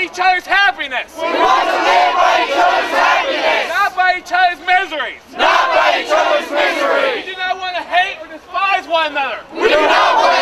by each other's happiness. We want to live by each other's happiness. Not by each other's misery. Not by each other's misery. We do not want to hate or despise one another. We do not want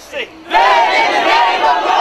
democracy. Live in the name of